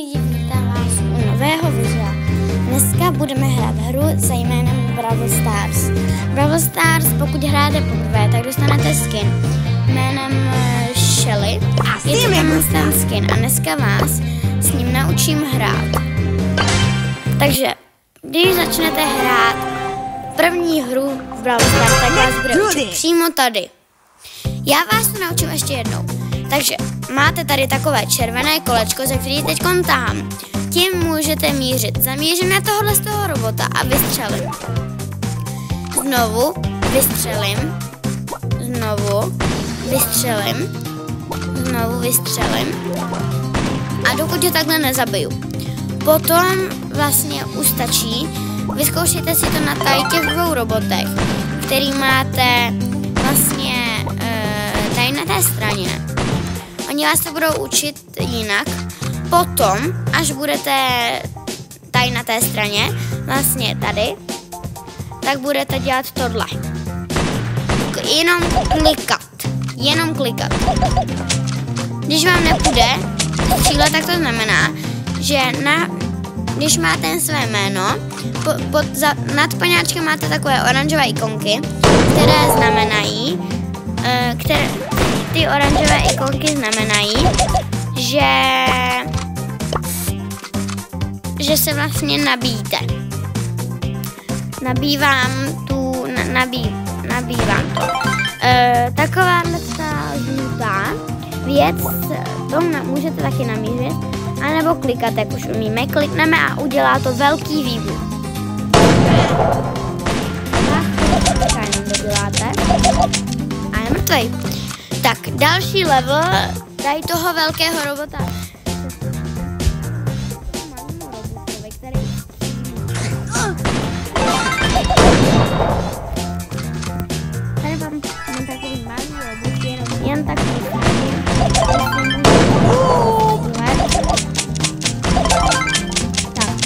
lidi, vítám vás u nového videa. Dneska budeme hrát hru se jménem Brawl Stars. Brawl Stars, pokud hrajete poprvé, tak dostanete skin jménem eh, Shelly. Je to ten, ten skin a dneska vás s ním naučím hrát. Takže, když začnete hrát první hru v Brawl Stars, tak vás bude učit přímo tady. Já vás to naučím ještě jednou. Takže máte tady takové červené kolečko, ze který teď tahám. Tím můžete mířit. Zamířím na tohle z toho robota a vystřelím. Znovu vystřelím. Znovu vystřelím. Znovu vystřelím. A dokud je takhle nezabiju. Potom vlastně ustačí. Vyzkoušejte si to na tady těch dvou robotech, který máte vlastně e, tady na té straně. Oni vás to budou učit jinak. Potom, až budete tady na té straně, vlastně tady, tak budete dělat tohle. Jenom klikat. Jenom klikat. Když vám nepůjde střílet, tak to znamená, že na, když máte své jméno, po, pod, za, nad paňáčkem máte takové oranžové ikonky, které které, ty oranžové ikonky znamenají, že že se vlastně nabíjíte. Nabývám tu, nabí, nabývám to. E, taková ta žlutá věc, to můžete taky namířit, anebo klikat, jak už umíme. Klikneme a udělá to velký výbuch. Tak. A je mrtvej. Další level, dají toho velkého robota. Tady mám, mám takový malý robot, jenom jen tak Tak,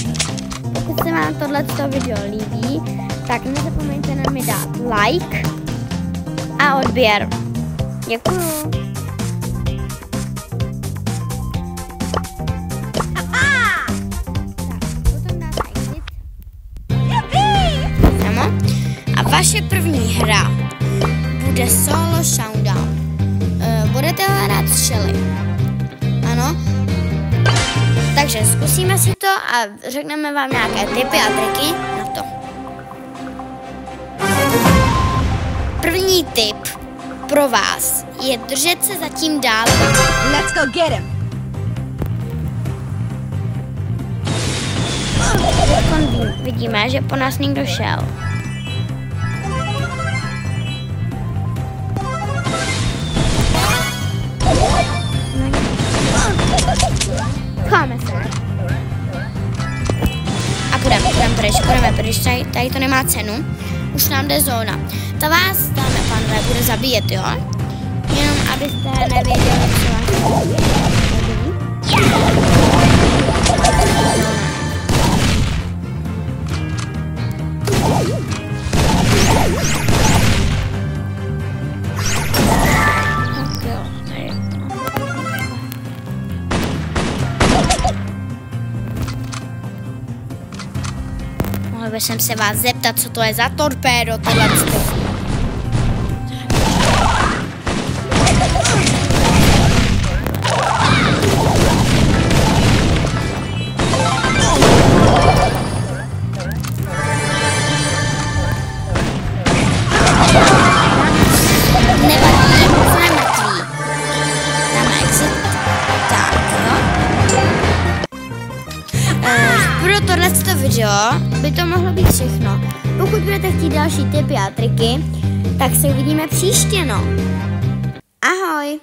pokud se vám tohle video líbí, tak nezapomeňte na mi dát like a odběr. Děkuju. A vaše první hra bude solo showdown. Uh, budete hrát Shelly. Ano? Takže zkusíme si to a řekneme vám nějaké tipy a triky na to. První tip pro vás je držet se zatím dál. Let's go get him. vidíme, že po nás někdo šel. Se. A půjdeme, půjdeme pryč, půjdeme pryč, tady, tady to nemá cenu. Už nám jde zóna. Ta vás, dáme pánové, bude zabíjet, jo? Jenom abyste nevěděli, co vás Mohl bych se vás zeptat, co to je za torpédo, tohle by to mohlo být všechno. Pokud budete chtít další tipy a triky, tak se uvidíme příště, no. Ahoj!